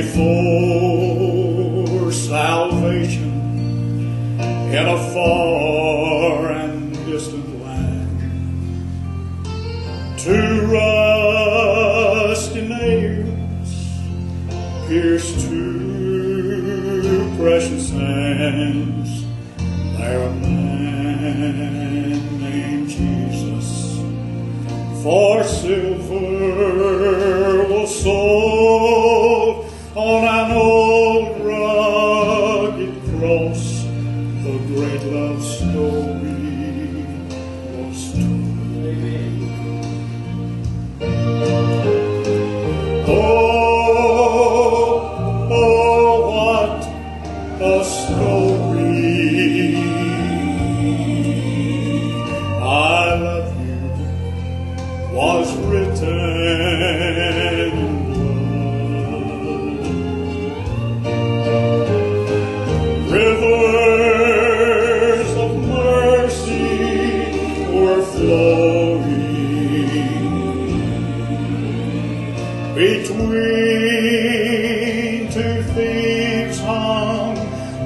for salvation in a far and distant land. Two rusty nails pierced two precious hands. There a man named Jesus for silver was sold The great love story was told. Oh, two thieves hung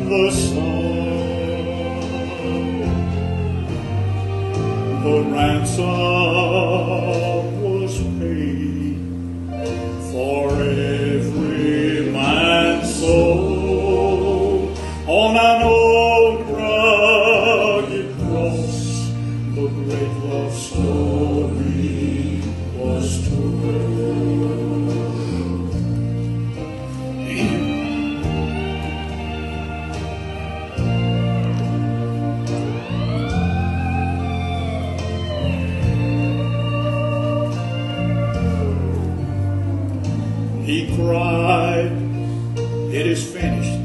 the Son. The ransom was paid for every man's soul on an old rugged cross. The great love story was told. It is finished.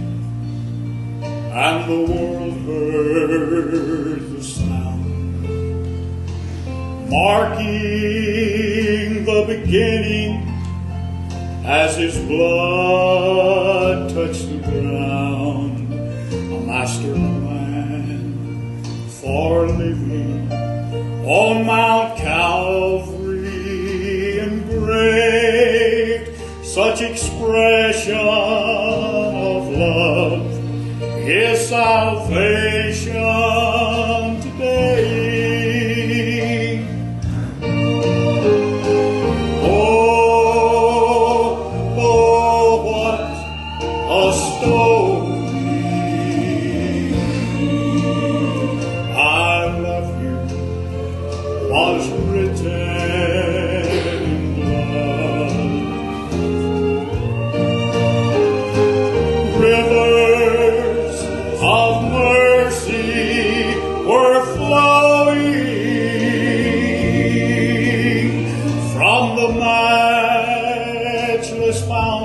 And the world heard the sound, marking the beginning as his blood touched the ground. Salvation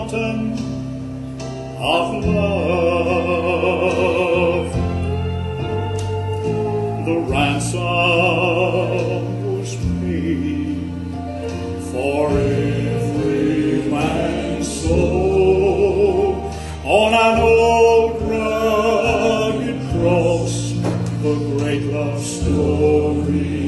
fountain of love. The ransom was paid for every man's soul on an old rugged cross. The great love story